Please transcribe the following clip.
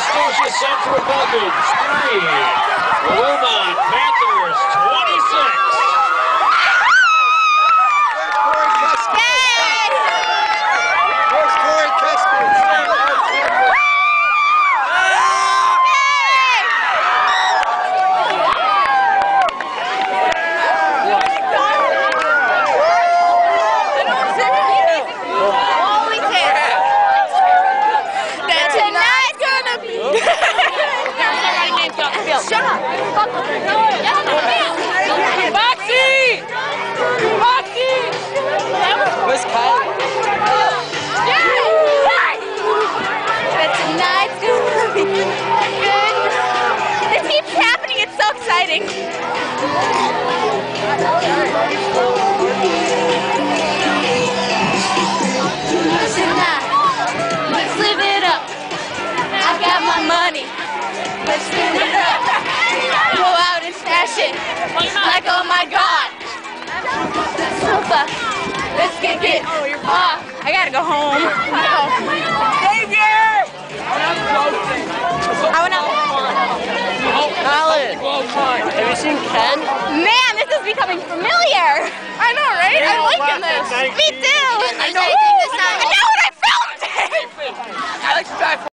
Massachusetts Central Buckeyes, three. Good. This keeps happening. It's so exciting. Tonight, let's live it up. I got my money. Let's live it up. Go out and stash it. Like, oh my god. Sofa. Let's kick it. Ah, I gotta go home. Xavier! I went out. Alan! Seen Ken? Man, this is becoming familiar. I know, right? I'm liking this. Me too. I know.